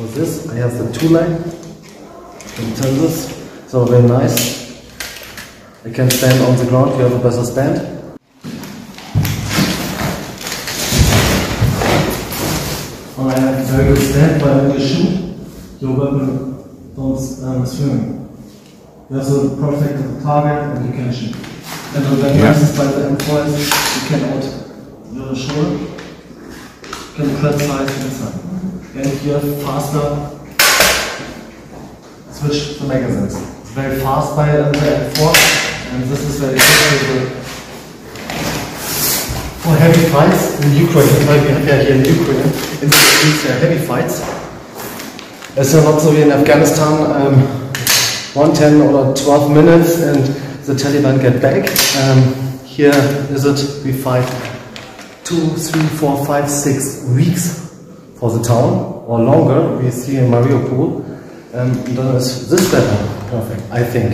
For this, I have the two line. You can tell this. So very nice. I can stand on the ground. You have a better stand. And I have a very good stand but when you shoot. Your weapon don't um, swing. You have to protect the target and you can shoot. And the very Yeah. is by the endpoints. You can out your shoulder. You can press side and side. And here faster switch the magazines. It's very fast by the M4 and this is very good for the- for heavy fights in Ukraine, weil wir haben ja hier in Ukraine in the streets ja heavy fights. It's ist ja not so in Afghanistan, um, 1, 10 or 12 minutes and the Taliban get back. Um, here is it, we fight 2, 3, 4, 5, 6 weeks for the town or longer, we see in Mariupol. Um, then is this better? Perfect, I think.